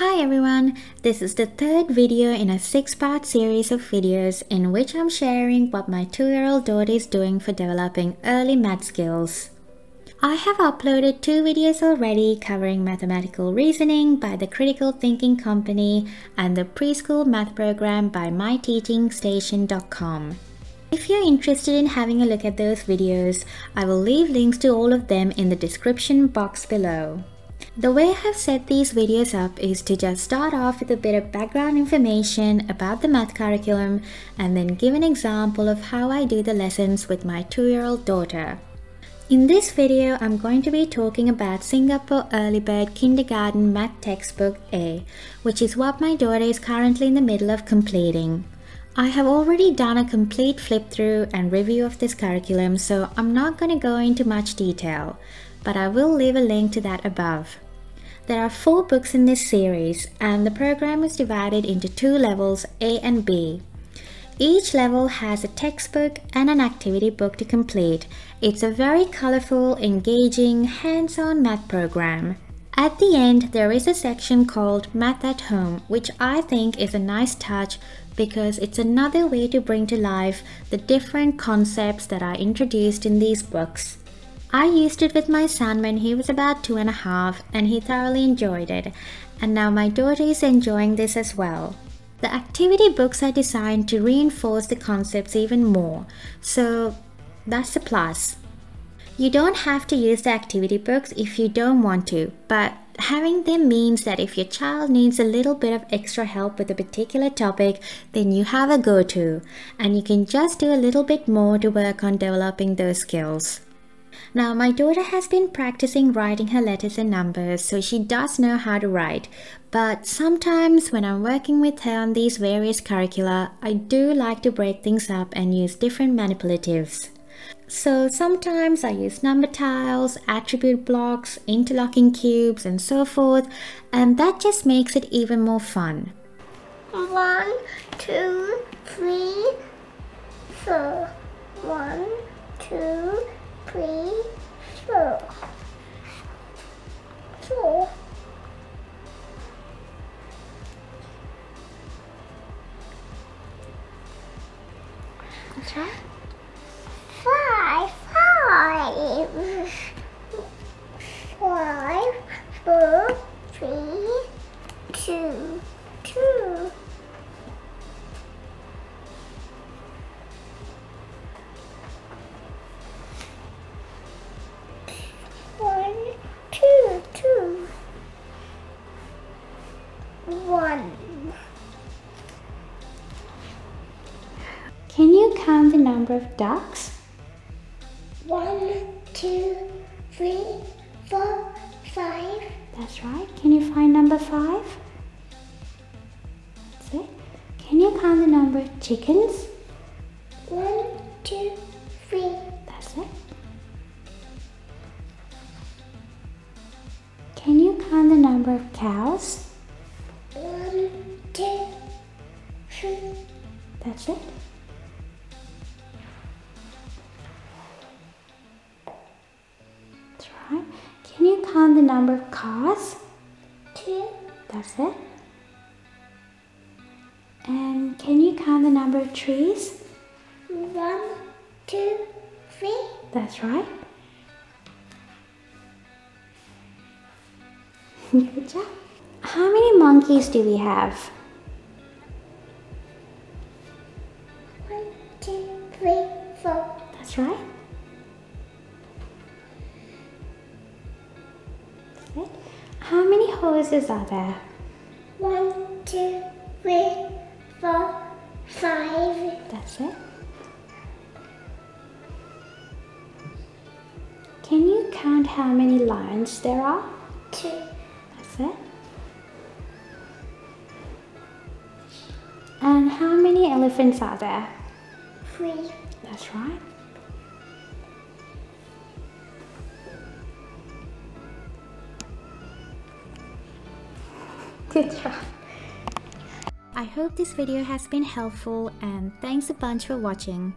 Hi everyone, this is the third video in a six-part series of videos in which I'm sharing what my two-year-old daughter is doing for developing early math skills. I have uploaded two videos already covering mathematical reasoning by the Critical Thinking Company and the preschool math program by myteachingstation.com. If you're interested in having a look at those videos, I will leave links to all of them in the description box below. The way I have set these videos up is to just start off with a bit of background information about the math curriculum and then give an example of how I do the lessons with my two-year-old daughter. In this video, I'm going to be talking about Singapore Earlybird Kindergarten Math Textbook A, which is what my daughter is currently in the middle of completing. I have already done a complete flip through and review of this curriculum, so I'm not going to go into much detail, but I will leave a link to that above. There are four books in this series, and the program is divided into two levels A and B. Each level has a textbook and an activity book to complete. It's a very colorful, engaging, hands on math program. At the end, there is a section called Math at Home, which I think is a nice touch because it's another way to bring to life the different concepts that are introduced in these books. I used it with my son when he was about two and a half and he thoroughly enjoyed it, and now my daughter is enjoying this as well. The activity books are designed to reinforce the concepts even more, so that's a plus. You don't have to use the activity books if you don't want to, but having them means that if your child needs a little bit of extra help with a particular topic, then you have a go to, and you can just do a little bit more to work on developing those skills. Now, my daughter has been practicing writing her letters and numbers, so she does know how to write. But sometimes when I'm working with her on these various curricula, I do like to break things up and use different manipulatives. So sometimes I use number tiles, attribute blocks, interlocking cubes, and so forth, and that just makes it even more fun. One, two, three, four. One, two, three, four. Four. That's right. Five, five. Five, four, three, two, two. Count the number of ducks? One, two, three, four, five. That's right. Can you find number five? That's it. Can you count the number of chickens? One, two, three. That's it. Can you count the number of cows? One, two, three. That's it. Can count the number of cars? Two, That's it. And can you count the number of trees? one, two, three. That's right. Good job. How many monkeys do we have? One, two, three, four. That's right. Hoses are there? One, two, three, four, five. That's it. Can you count how many lions there are? Two, That's it. And how many elephants are there? three. That's right. Good job. I hope this video has been helpful and thanks a bunch for watching.